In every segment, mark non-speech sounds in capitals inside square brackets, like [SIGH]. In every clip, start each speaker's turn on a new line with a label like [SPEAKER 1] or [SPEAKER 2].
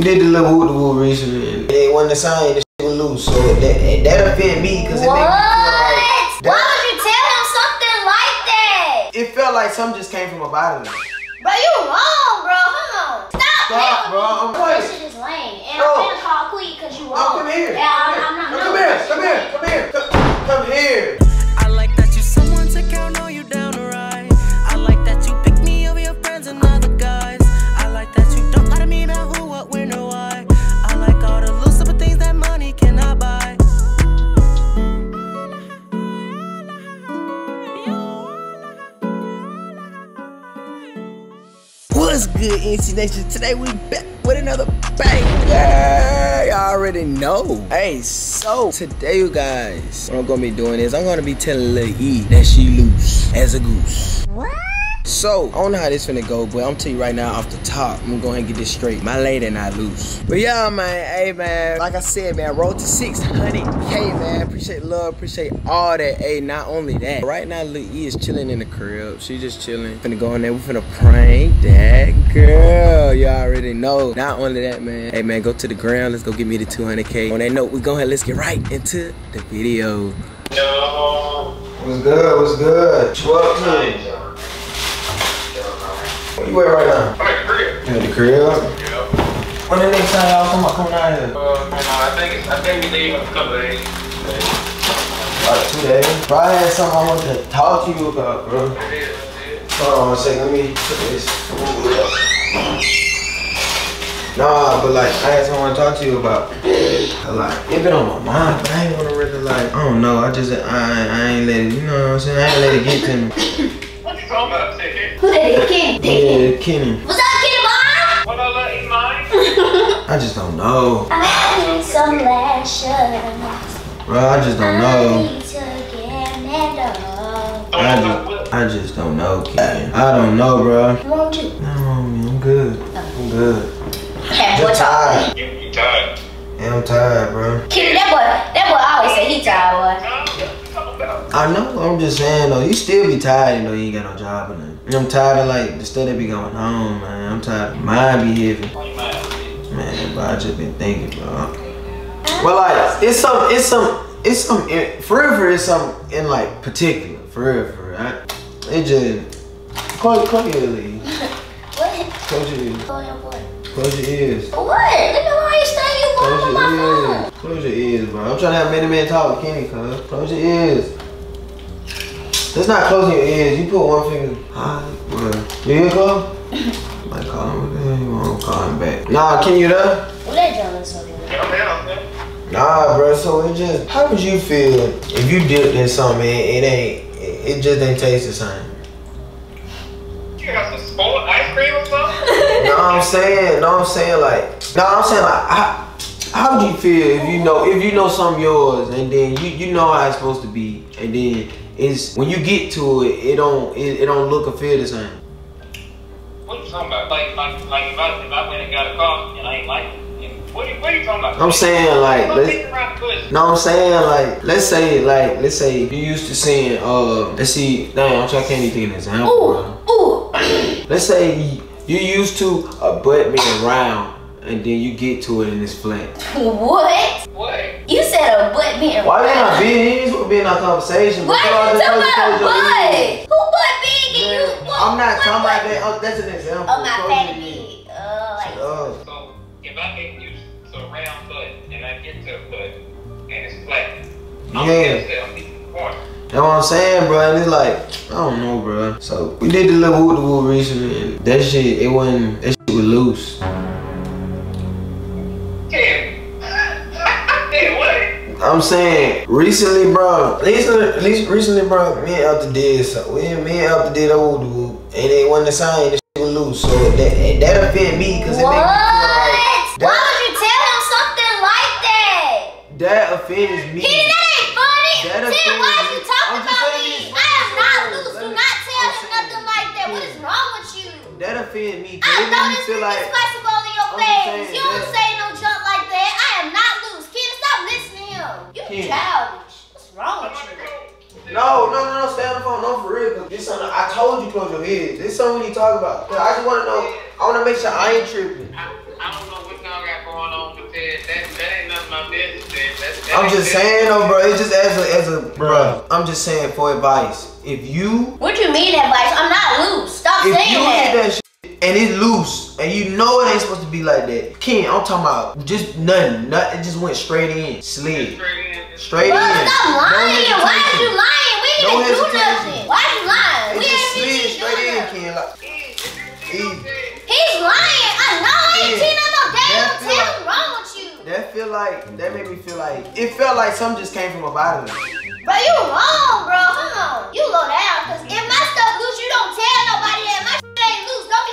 [SPEAKER 1] we did the little woo woo recently, and they wasn't the sign, the shit was loose. So that that offended me because it
[SPEAKER 2] What?
[SPEAKER 1] made me feel like
[SPEAKER 2] Why would you tell him something like that?
[SPEAKER 1] it felt like something just came from a body.
[SPEAKER 2] Bro, you wrong, bro. Hold on. Stop,
[SPEAKER 1] Stop, bro.
[SPEAKER 2] with
[SPEAKER 1] I'm
[SPEAKER 2] me.
[SPEAKER 1] playing.
[SPEAKER 2] Shit is lame. And
[SPEAKER 1] No.
[SPEAKER 2] I'm gonna call Queen because you
[SPEAKER 1] Oh,
[SPEAKER 2] wrong.
[SPEAKER 1] come here.
[SPEAKER 2] Yeah, I'm,
[SPEAKER 1] come
[SPEAKER 2] I'm not. no,
[SPEAKER 1] come here. Come here. Come here. Come, come here.
[SPEAKER 3] Good, E&T Nation? Today we back with another banger. Y'all already know. Hey, so today, you guys, what I'm gonna be doing is I'm gonna be telling Lil E that she loose as a goose.
[SPEAKER 2] What?
[SPEAKER 3] So, I don't know how this finna go, but I'm telling you right now off the top, I'm gonna go ahead and get this straight. My lady not loose. But yeah, man, hey man, like I said, man, road to 600k, man. Appreciate love, appreciate all that. Hey, not only that, right now Lil E is chilling in the crib. She just chilling. Finna go in there, we finna prank that girl. Y'all already know. Not only that, man. Hey man, go to the ground. Let's go get me the 200k. On that note, we go ahead, let's get right into the video. Yo.
[SPEAKER 1] What's good? What's good? Up to? Where you at right now?
[SPEAKER 4] I'm at the crib.
[SPEAKER 1] You at the crib?
[SPEAKER 4] Yeah.
[SPEAKER 1] When the next time y'all come out, coming out here?
[SPEAKER 4] Uh, man, I think it's, I think we leave in a couple of days.
[SPEAKER 1] Like two days. Bro, I had something I wanted to talk to you about, bro.
[SPEAKER 4] That's it, that's it.
[SPEAKER 1] Hold on one second, let me put this food. Nah, but like, I had something I want to talk to you about. Like, it been on my mind, but I ain't wanna really like, I don't know, I just, I, I ain't let it, you know what I'm saying? I ain't let it get to me.
[SPEAKER 4] What you talking about? Say it.
[SPEAKER 2] Who that is? Kenny.
[SPEAKER 1] Yeah, Kenny.
[SPEAKER 2] What's up, Kenny boy?
[SPEAKER 4] What up, let eat mine?
[SPEAKER 1] I just don't know.
[SPEAKER 2] I need some lashes.
[SPEAKER 1] Bro, I just don't
[SPEAKER 2] I
[SPEAKER 1] know.
[SPEAKER 2] need to get mad up.
[SPEAKER 1] I just, I just don't know, Kenny. I don't know, bro.
[SPEAKER 2] Won't you?
[SPEAKER 1] No, I'm good. I'm good.
[SPEAKER 2] Have what
[SPEAKER 1] Just
[SPEAKER 2] y'all
[SPEAKER 1] tired.
[SPEAKER 4] You, you tired?
[SPEAKER 1] Yeah, I'm tired, bro.
[SPEAKER 2] Kenny, that boy, that boy always say he tired, boy.
[SPEAKER 4] Huh? What you talking about?
[SPEAKER 1] I know, I'm just saying though, you still be tired even though you ain't got no job or nothing. I'm tired of like the stuff that be going on, man. I'm tired. Mine be heavy.
[SPEAKER 4] You?
[SPEAKER 1] Man, but I just been thinking, bro. Well, like, it's some, it's some, it's some, in, for real, for it's some in like particular, for real, for real. Right? It just, close, close your ears, [LAUGHS]
[SPEAKER 2] What?
[SPEAKER 1] close your ears,
[SPEAKER 2] Go ahead, boy.
[SPEAKER 1] close your ears.
[SPEAKER 2] What? Look at why you stay you
[SPEAKER 1] Close
[SPEAKER 2] my
[SPEAKER 1] your ears. Close your ears, bro. I'm trying to have many men talk with Kenny, cuz. Close your ears. That's not closing your ears. You put one finger. Hi, bro. You hear, cuz? [COUGHS] Might call him. What the hell you want? Call him back. Nah, can you there?
[SPEAKER 2] What that jealous of you?
[SPEAKER 4] Yeah, I'm down, man.
[SPEAKER 1] Nah, bro. So it just, how would you feel if you dipped in something and it ain't, it it just ain't taste the same?
[SPEAKER 4] You got some spoiled ice cream or something? [LAUGHS]
[SPEAKER 1] No, I'm saying, no, I'm saying like, no, I'm saying like, how, how would you feel if you know, if you know something yours and then you you know how it's supposed to be and then it's when you get to it, it don't it, it don't look or feel the same.
[SPEAKER 4] What you talking about? Like, like, like if I, if I went and got a car and I ain't like it, and what, you- what you talking about?
[SPEAKER 1] I'm saying like, let's,
[SPEAKER 4] take it around the bush.
[SPEAKER 1] no, I'm saying like, let's say like, let's say you used to seeing, uh, let's see, damn, I'm trying, I can't even think of an example, bro.
[SPEAKER 2] Ooh, ooh. [CLEARS THROAT]
[SPEAKER 1] Let's say you, you used to a butt being round and then you get to it and it's flat. [LAUGHS]
[SPEAKER 2] What?
[SPEAKER 4] What?
[SPEAKER 2] Being
[SPEAKER 1] Why you not
[SPEAKER 2] round.
[SPEAKER 1] being? You supposed to be in our conversation. but
[SPEAKER 2] Why
[SPEAKER 1] you
[SPEAKER 2] you talking about a butt? Who butt big and you?
[SPEAKER 1] I'm not talking about that. Oh, that's an example.
[SPEAKER 2] Oh, my
[SPEAKER 1] Close
[SPEAKER 2] fatty
[SPEAKER 1] your
[SPEAKER 2] big. Oh, like.
[SPEAKER 4] So, if I get used to a round butt and I get to a butt and it's flat, I'm
[SPEAKER 1] Yeah.
[SPEAKER 4] gonna say I'm.
[SPEAKER 1] That's what I'm saying, bro. And it's like, I don't know, bro. So we did the little woo woo recently, and that shit, it wasn't, that shit was loose. I'm saying recently, bro. Recently, recently, bro. Me and Ethel did so. We, me and Ethel did woo woo, and they wasn't the same. The shit was loose. So that that offended me because it
[SPEAKER 2] What?
[SPEAKER 1] made me feel like
[SPEAKER 2] Why would you tell him something like that?
[SPEAKER 1] that offends me.
[SPEAKER 2] Kenny, that ain't funny.
[SPEAKER 1] That offends
[SPEAKER 2] why you talking about me? I am not loose. Do not tell
[SPEAKER 1] I'm
[SPEAKER 2] him nothing like that. What is wrong with you?
[SPEAKER 1] That offended me.
[SPEAKER 2] I
[SPEAKER 1] It
[SPEAKER 2] know this
[SPEAKER 1] feel like.
[SPEAKER 2] ball in your face. No,
[SPEAKER 1] no, no, no, stay on the phone. No, for real. This something I told you close your head. This something we need to talk about. I just want to know. I want to make sure I ain't tripping.
[SPEAKER 4] I, I don't know what y'all got going on with that.
[SPEAKER 1] That,
[SPEAKER 4] ain't
[SPEAKER 1] nothing
[SPEAKER 4] my business.
[SPEAKER 1] That's that I'm just saying though, bro. It's just as a, as a, bro. I'm just saying for advice. If you.
[SPEAKER 2] What you mean advice? I'm not loose. Stop
[SPEAKER 1] if
[SPEAKER 2] saying
[SPEAKER 1] you
[SPEAKER 2] that.
[SPEAKER 1] Hit that and it's loose and you know it ain't supposed to be like that, Ken, I'm talking about just nothing. Nothing. It just went straight in, slid
[SPEAKER 4] Straight in.
[SPEAKER 1] straight
[SPEAKER 2] Bro,
[SPEAKER 1] in.
[SPEAKER 2] stop lying.
[SPEAKER 1] No
[SPEAKER 2] Why are
[SPEAKER 1] hesitation.
[SPEAKER 2] you lying? We didn't do
[SPEAKER 1] hesitation.
[SPEAKER 2] nothing. Why are you lying?
[SPEAKER 1] It
[SPEAKER 2] we
[SPEAKER 1] just
[SPEAKER 2] ain't
[SPEAKER 1] slid straight in,
[SPEAKER 2] nothing.
[SPEAKER 1] Ken. Like,
[SPEAKER 4] Easy.
[SPEAKER 2] He's lying. I know I ain't
[SPEAKER 1] Yeah.
[SPEAKER 2] seen no no damn
[SPEAKER 1] That feel
[SPEAKER 2] tell
[SPEAKER 1] like-
[SPEAKER 2] wrong with you.
[SPEAKER 1] that feel like that made me feel like it felt like something just came from my body.
[SPEAKER 2] Bro, you wrong, bro. Hold on. You low down. Cause if my stuff loose, you don't tell nobody that my shit ain't loose. Don't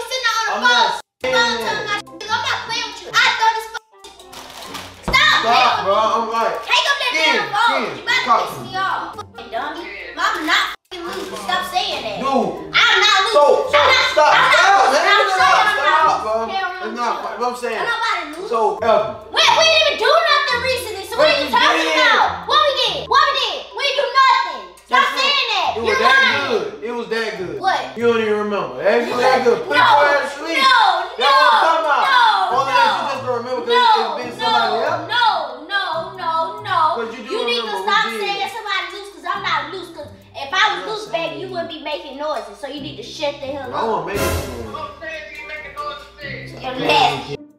[SPEAKER 1] not
[SPEAKER 2] loose.
[SPEAKER 1] what I'm saying.
[SPEAKER 2] Ain't nobody loose.
[SPEAKER 1] So, Ethel,
[SPEAKER 2] We, we didn't even do nothing recently, so what
[SPEAKER 1] What
[SPEAKER 2] are you talking
[SPEAKER 1] did?
[SPEAKER 2] about? What we did? What we did? We didn't do nothing. Stop
[SPEAKER 1] That's it.
[SPEAKER 2] saying that.
[SPEAKER 1] it was
[SPEAKER 2] You're
[SPEAKER 1] that
[SPEAKER 2] lying.
[SPEAKER 1] good. It was that good.
[SPEAKER 2] What?
[SPEAKER 1] You don't even remember. It was that good. Put
[SPEAKER 2] no,
[SPEAKER 1] your ass to sleep.
[SPEAKER 2] no,
[SPEAKER 1] That's what I'm talking about.
[SPEAKER 2] no,
[SPEAKER 1] All
[SPEAKER 2] no,
[SPEAKER 1] that you just don't remember because
[SPEAKER 2] no,
[SPEAKER 1] it's been somebody
[SPEAKER 2] no,
[SPEAKER 1] else.
[SPEAKER 2] no, no, no, no.
[SPEAKER 1] 'Cause you do
[SPEAKER 2] need to
[SPEAKER 1] remember we
[SPEAKER 2] stop
[SPEAKER 1] did.
[SPEAKER 2] saying somebody loose because I'm not loose. Because if I was loose, baby, you wouldn't be making noises. So you need to shut the hell
[SPEAKER 1] I
[SPEAKER 2] up.
[SPEAKER 1] want to make it no noise.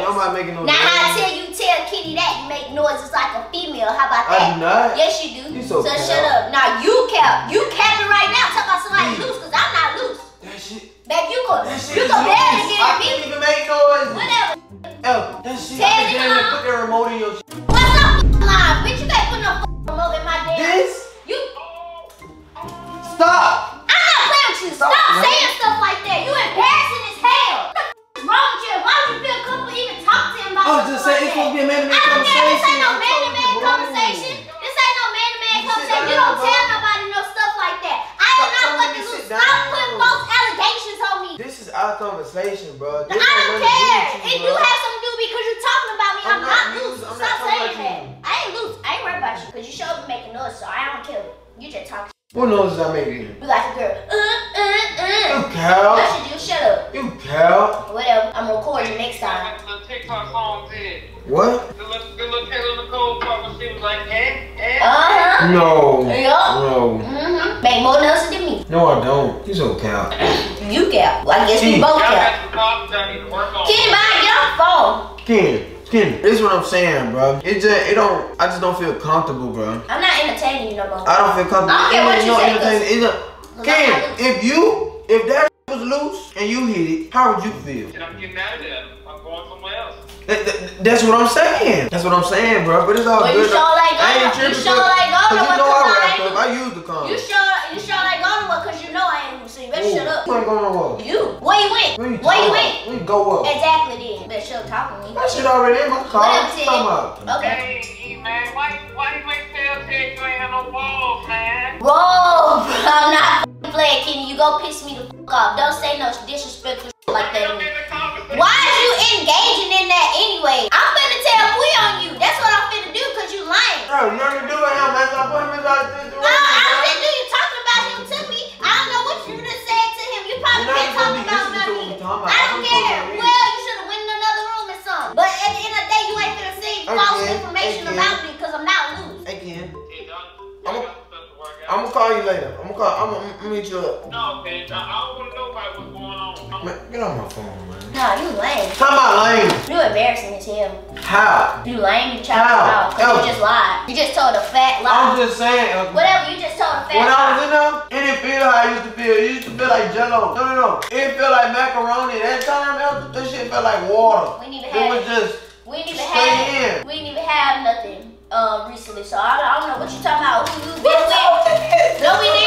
[SPEAKER 4] I'm saying you making noise today.
[SPEAKER 2] You're nasty.
[SPEAKER 1] I'm not making no
[SPEAKER 2] Now, how
[SPEAKER 1] noise.
[SPEAKER 2] tell you tell Kitty that you make noises like a female? How about
[SPEAKER 1] I
[SPEAKER 2] that?
[SPEAKER 1] do not.
[SPEAKER 2] Yes, you do.
[SPEAKER 1] You so cap.
[SPEAKER 2] shut up. Now you cap. You capping right now. Talk about somebody
[SPEAKER 1] conversation, bro.
[SPEAKER 2] I don't
[SPEAKER 1] ain't to do
[SPEAKER 2] care.
[SPEAKER 1] with
[SPEAKER 2] It
[SPEAKER 1] you,
[SPEAKER 2] have something to do because you're talking about me. I'm,
[SPEAKER 1] I'm
[SPEAKER 2] not,
[SPEAKER 1] not
[SPEAKER 2] loose.
[SPEAKER 1] loose. I'm
[SPEAKER 2] Stop
[SPEAKER 1] not
[SPEAKER 2] saying that.
[SPEAKER 1] you.
[SPEAKER 2] I ain't loose. I ain't worried about you because you sure be making noise, so I don't care. You just talk.
[SPEAKER 1] What noise I making?
[SPEAKER 2] You like a girl. Uh, uh,
[SPEAKER 1] You
[SPEAKER 2] uh.
[SPEAKER 1] cow.
[SPEAKER 2] I should do. Shut up.
[SPEAKER 1] You cow.
[SPEAKER 2] Whatever. I'm recording next time.
[SPEAKER 4] The TikTok song did.
[SPEAKER 1] What?
[SPEAKER 4] The little, the little Taylor Nicole part when she was like, eh, eh.
[SPEAKER 2] Uh huh.
[SPEAKER 1] No.
[SPEAKER 2] Yeah.
[SPEAKER 1] No.
[SPEAKER 2] Mm-hmm. Make more noise than me.
[SPEAKER 1] No, I don't. You so cow.
[SPEAKER 2] You cap. Well, I guess we both
[SPEAKER 4] Y'all
[SPEAKER 2] cap.
[SPEAKER 4] got some problems I need to work on.
[SPEAKER 2] Kenny, bye. Get off the phone.
[SPEAKER 1] Ken. Ken. This is what I'm saying, bro. It just, it don't, I just don't feel comfortable, bro.
[SPEAKER 2] I'm not entertaining you no more.
[SPEAKER 1] I don't feel comfortable.
[SPEAKER 2] I don't care what you
[SPEAKER 1] ain't
[SPEAKER 2] say.
[SPEAKER 1] It's a-
[SPEAKER 2] I'm
[SPEAKER 1] Ken, if you, if that was loose and you hit it, how would you feel?
[SPEAKER 4] And I'm getting out of there. I'm going somewhere else.
[SPEAKER 1] That- that- that's what I'm saying. That's what I'm saying, bro. But it's all
[SPEAKER 2] Well, you
[SPEAKER 1] good.
[SPEAKER 2] sure like
[SPEAKER 1] I
[SPEAKER 2] going-
[SPEAKER 1] ain't
[SPEAKER 2] you
[SPEAKER 1] tripping.
[SPEAKER 2] sure
[SPEAKER 1] cause-
[SPEAKER 2] like going
[SPEAKER 1] cause you
[SPEAKER 2] with
[SPEAKER 1] know
[SPEAKER 2] the
[SPEAKER 1] I
[SPEAKER 2] line?
[SPEAKER 1] wrapped up. I use the condom.
[SPEAKER 2] You sure? You sure like going to work? Cause you know I ain't loose. So you better
[SPEAKER 1] Ooh,
[SPEAKER 2] shut up.
[SPEAKER 1] You ain't going.
[SPEAKER 2] You. Where you went?
[SPEAKER 1] Where you
[SPEAKER 2] Where you went?
[SPEAKER 1] about? We go up.
[SPEAKER 2] Exactly then. Better shut up talking to me.
[SPEAKER 1] That shit already in my car.
[SPEAKER 2] Whatever,
[SPEAKER 1] What you talking about?
[SPEAKER 2] Okay.
[SPEAKER 4] Hey, man, why, why you make tell Ted you ain't have no balls, man?
[SPEAKER 2] Roll, bro. I'm not playing, Kenny. You go piss me the fuck off. Don't say no disrespectful shit like that. Why is you engaging in that anyway? I'm finna tell Queen on you. That's what I'm finna
[SPEAKER 1] phone, man.
[SPEAKER 2] No, you lame.
[SPEAKER 1] Talk about lame.
[SPEAKER 2] You embarrassing as hell.
[SPEAKER 1] How?
[SPEAKER 2] You lame, you child
[SPEAKER 1] How?
[SPEAKER 2] out. Cause you just lied. You just told a fat lie.
[SPEAKER 1] I'm just saying. uh,
[SPEAKER 2] Whatever, you just told a fat lie.
[SPEAKER 1] When I was in there, it didn't feel how I used to feel. It used to feel like jello. No, no, no. It felt like macaroni. That time, that, that shit felt like water.
[SPEAKER 2] We didn't even
[SPEAKER 1] It
[SPEAKER 2] have
[SPEAKER 1] was just,
[SPEAKER 2] we didn't even have
[SPEAKER 1] in.
[SPEAKER 2] we didn't even have nothing uh recently. So I, I don't know what you're talking about. Who you been with? No, we
[SPEAKER 1] Nights
[SPEAKER 2] didn't.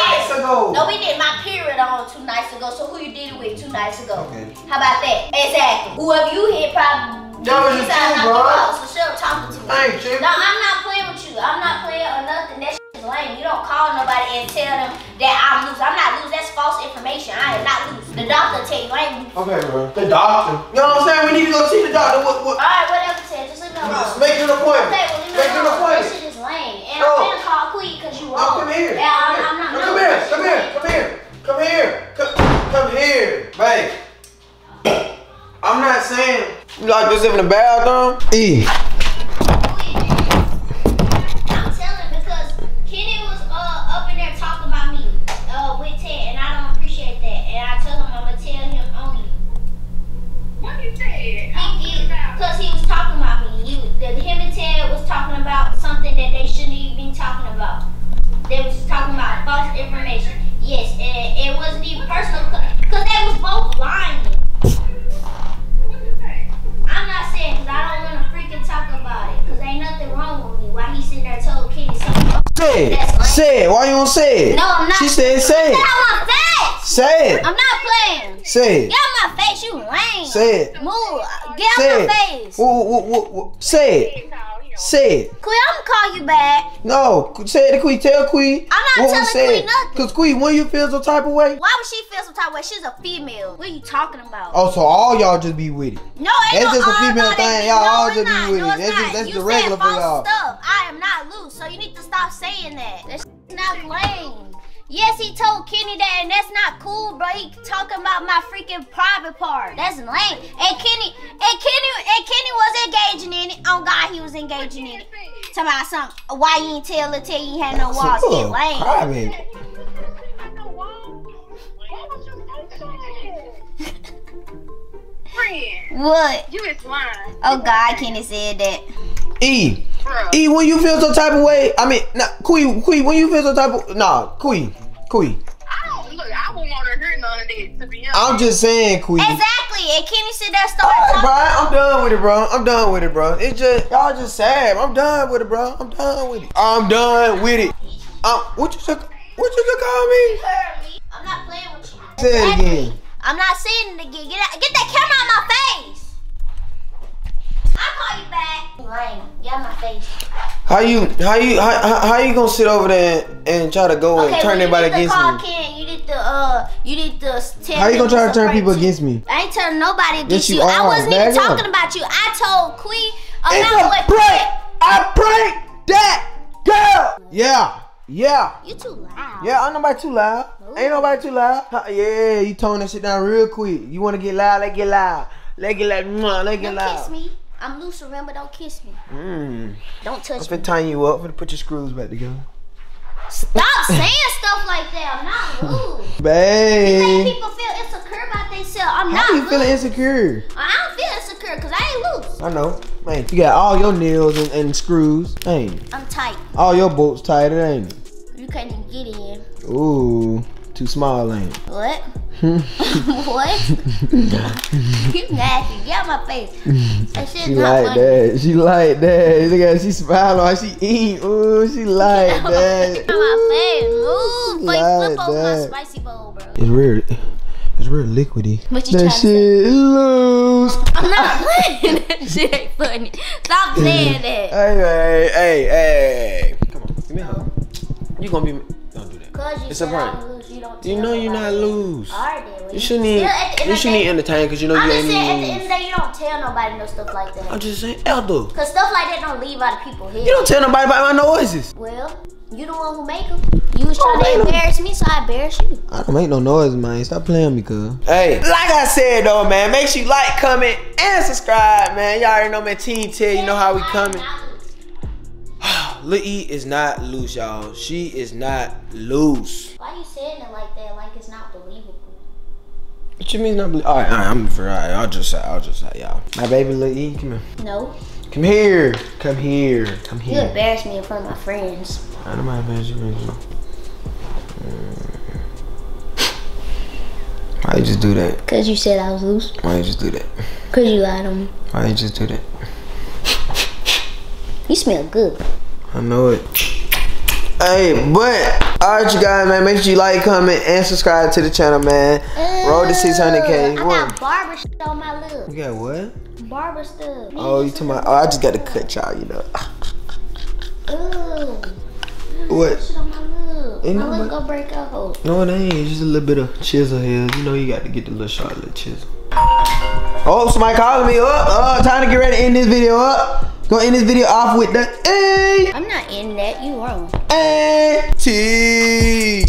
[SPEAKER 1] Ago.
[SPEAKER 2] No, we did my period on two nights ago. So who you did it with two nights ago?
[SPEAKER 1] Okay.
[SPEAKER 2] How about that? Exactly. Whoever you hit probably
[SPEAKER 1] That was
[SPEAKER 2] you
[SPEAKER 1] just
[SPEAKER 2] decided
[SPEAKER 1] you,
[SPEAKER 2] not to
[SPEAKER 1] bro.
[SPEAKER 2] So shut up talking to me.
[SPEAKER 1] I ain't tripping.
[SPEAKER 2] No, I'm not playing with you. I'm not playing or nothing. That shit is lame. You don't call nobody and tell them that I'm loose. I'm not loose. That's false information. I am not loose. The doctor tell you I ain't loose.
[SPEAKER 1] Okay, bro. The doctor. You know what I'm saying? We need to go see the doctor. What? What?
[SPEAKER 2] All right, whatever, Ted. Just leave me alone.
[SPEAKER 1] Make an appointment.
[SPEAKER 2] Okay, well, leave me
[SPEAKER 1] Make an
[SPEAKER 2] alone. That
[SPEAKER 1] appointment.
[SPEAKER 2] shit is lame. And
[SPEAKER 1] No.
[SPEAKER 2] I'm gonna call Queen because you
[SPEAKER 1] Oh, come here.
[SPEAKER 2] Yeah, I'm, I'm not.
[SPEAKER 1] No,
[SPEAKER 2] no,
[SPEAKER 1] come here. Come here. Come here. Come here. Come, come here. Babe. [COUGHS] I'm not saying you like this in the bathroom. E. Say it. Say it. Why you don't say it?
[SPEAKER 2] No, I'm not.
[SPEAKER 1] She said say
[SPEAKER 2] Get
[SPEAKER 1] it.
[SPEAKER 2] out my face.
[SPEAKER 1] Say it.
[SPEAKER 2] I'm not playing.
[SPEAKER 1] Say it.
[SPEAKER 2] Get out my face, you lame.
[SPEAKER 1] Say it.
[SPEAKER 2] Move. Get out
[SPEAKER 1] Say
[SPEAKER 2] my
[SPEAKER 1] it.
[SPEAKER 2] face.
[SPEAKER 1] Say it. Say it.
[SPEAKER 2] Queen, I'm gonna call you back.
[SPEAKER 1] No, say it to Queen. Tell Queen.
[SPEAKER 2] I'm not telling. Queen nothing.
[SPEAKER 1] Cause Queen, when you feel some type of way.
[SPEAKER 2] Why would she feel some type of way? She's a female. What are you talking about?
[SPEAKER 1] Oh, so all y'all just be with it.
[SPEAKER 2] No, ain't
[SPEAKER 1] That's
[SPEAKER 2] no
[SPEAKER 1] just a female thing. Y'all
[SPEAKER 2] no,
[SPEAKER 1] all just be with
[SPEAKER 2] no,
[SPEAKER 1] it. That's just- that's
[SPEAKER 2] you
[SPEAKER 1] the regular for y'all.
[SPEAKER 2] stuff. I am not loose, so you need to stop saying that. That's not lame. Yes, he told Kenny that, and that's not cool, bro. He talking about my freaking private part. That's lame. And Kenny, and Kenny, and Kenny was engaging in it. On God, he was engaging in it. Talking about something. Why you ain't tell her till you had no walls? He
[SPEAKER 1] Ugh,
[SPEAKER 2] lame.
[SPEAKER 1] crybaby.
[SPEAKER 5] Friend,
[SPEAKER 2] What?
[SPEAKER 5] you is lying.
[SPEAKER 2] Oh God, Kenny said that.
[SPEAKER 1] E.
[SPEAKER 5] Bruh.
[SPEAKER 1] E, when you feel some type of way, I mean, nah, Queen, Queen, when you feel some type of, nah, Queen, Queen.
[SPEAKER 5] I don't look. I wouldn't want to hear none of that. To be honest.
[SPEAKER 1] I'm just saying, Queen.
[SPEAKER 2] Exactly. And Kenny said that started
[SPEAKER 1] Alright,
[SPEAKER 2] talking.
[SPEAKER 1] bro, I'm done with it, bro. I'm done with it, bro. It's just y'all just sad. I'm done with it, bro. I'm done with it. I'm done with it. Um, what you just, what you just call me?
[SPEAKER 2] I'm not playing with you.
[SPEAKER 1] Say it again.
[SPEAKER 2] I'm not saying it again. Get out, get that camera out of my face. Call you back. Lame. Get my face.
[SPEAKER 1] How you, how you, how, how, you gonna sit over there and, and try to go and turn everybody against
[SPEAKER 2] call
[SPEAKER 1] me?
[SPEAKER 2] Ken. You need to uh, you to tell.
[SPEAKER 1] How you gonna try to turn people against me?
[SPEAKER 2] I ain't telling nobody against
[SPEAKER 1] you
[SPEAKER 2] you. I wasn't even
[SPEAKER 1] up.
[SPEAKER 2] talking about you. I told Queen
[SPEAKER 1] It's
[SPEAKER 2] about
[SPEAKER 1] a
[SPEAKER 2] what.
[SPEAKER 1] prank. I pranked that girl. Yeah, yeah.
[SPEAKER 2] You too loud.
[SPEAKER 1] Yeah, ain't nobody too loud. Ain't nobody too loud. Yeah, you tone that shit down real quick. You wanna get loud, let get loud. Let get loud, let get
[SPEAKER 2] Don't
[SPEAKER 1] loud.
[SPEAKER 2] kiss me. I'm loose, remember? Don't kiss me.
[SPEAKER 1] Mm.
[SPEAKER 2] Don't
[SPEAKER 1] I'm
[SPEAKER 2] touch me.
[SPEAKER 1] finna tying you up, finna put your screws back together.
[SPEAKER 2] Stop [LAUGHS] saying stuff like that. I'm not loose.
[SPEAKER 1] Babe.
[SPEAKER 2] You Make people feel insecure about themselves. I'm
[SPEAKER 1] How
[SPEAKER 2] not
[SPEAKER 1] you feeling insecure?
[SPEAKER 2] I don't feel insecure because I ain't loose.
[SPEAKER 1] I know. Man, you got all your nails and, and screws. Ain't?
[SPEAKER 2] I'm tight.
[SPEAKER 1] All your bolts tighter, ain't it?
[SPEAKER 2] You can't even get in.
[SPEAKER 1] Ooh, too small, ain't it?
[SPEAKER 2] What? [LAUGHS] what? [LAUGHS] you nasty. Get out my face. That shit's
[SPEAKER 1] She
[SPEAKER 2] not
[SPEAKER 1] like
[SPEAKER 2] funny.
[SPEAKER 1] that. She like that. Look at her, she smiling while she eat. Ooh, she like that.
[SPEAKER 2] Get out my face. Move. Before you flip
[SPEAKER 1] Like
[SPEAKER 2] over my
[SPEAKER 1] that.
[SPEAKER 2] spicy bowl, bro.
[SPEAKER 1] It's real. It's real liquidy.
[SPEAKER 2] What you
[SPEAKER 1] that
[SPEAKER 2] trying to say?
[SPEAKER 1] shit loose. [LAUGHS]
[SPEAKER 2] I'm not playing. that shit ain't funny. Stop saying that.
[SPEAKER 1] Hey, hey, hey, hey. Come on, give me a hug. You gonna be? Don't do that.
[SPEAKER 2] Cause you
[SPEAKER 1] It's a
[SPEAKER 2] said
[SPEAKER 1] prank.
[SPEAKER 2] I'm you don't
[SPEAKER 1] You
[SPEAKER 2] tell
[SPEAKER 1] know you're not
[SPEAKER 2] nobody.
[SPEAKER 1] loose.
[SPEAKER 2] Alright then. well,
[SPEAKER 1] You shouldn't even.
[SPEAKER 2] still, the end
[SPEAKER 1] You shouldn't
[SPEAKER 2] day-
[SPEAKER 1] even entertain because you know
[SPEAKER 2] I'm
[SPEAKER 1] you
[SPEAKER 2] just
[SPEAKER 1] ain't
[SPEAKER 2] saying, at the end of the day, you don't tell nobody no stuff like that.
[SPEAKER 1] I'm just saying, Elder.
[SPEAKER 2] Cause stuff like that don't leave out of people's head.
[SPEAKER 1] You don't tell nobody about my noises.
[SPEAKER 2] Well, you the one who make them. You was trying
[SPEAKER 1] to
[SPEAKER 2] to
[SPEAKER 1] 'em.
[SPEAKER 2] embarrass me, so I embarrass you.
[SPEAKER 1] I don't make no noise, man. Stop playing me, cuz. Hey, like I said though, man, make sure you like, comment, and subscribe, man. Y'all already know, man. Team Tell, you know how we coming. Lil E is not loose, y'all. She is not loose.
[SPEAKER 2] Why are you saying it like that? Like it's not believable.
[SPEAKER 1] What you mean not believe? All right, all right, I'm for all right. I'll just say, I'll just say, y'all. My baby Lil E, come here.
[SPEAKER 2] No,
[SPEAKER 1] Come here. Come here. Come here.
[SPEAKER 2] you
[SPEAKER 1] here.
[SPEAKER 2] embarrass me in front of my friends.
[SPEAKER 1] I don't mind man. you. Why you just do that?
[SPEAKER 2] Cause you said I was loose.
[SPEAKER 1] Why you just do that?
[SPEAKER 2] Cause you lied on me.
[SPEAKER 1] Why you just do that?
[SPEAKER 2] You smell good.
[SPEAKER 1] I know it. Hey, but alright, you guys, man. Make sure you like, comment, and subscribe to the channel, man. Roll to 600k.
[SPEAKER 2] I
[SPEAKER 1] What?
[SPEAKER 2] got barber on my lip.
[SPEAKER 1] You got what?
[SPEAKER 2] Barber stuff.
[SPEAKER 1] Oh, you to my? Oh, I just got to cut y'all. You know.
[SPEAKER 2] Ooh.
[SPEAKER 1] What?
[SPEAKER 2] Shit on my lip.
[SPEAKER 1] Ain't
[SPEAKER 2] my lip gonna break out.
[SPEAKER 1] No, it ain't. It's just a little bit of chisel here. You know, you got to get the little short little chisel. Oh, somebody calling me up. Uh, time to get ready to end this video up. Gonna end this video off with the A
[SPEAKER 2] I'm not in that. You wrong.
[SPEAKER 1] A T.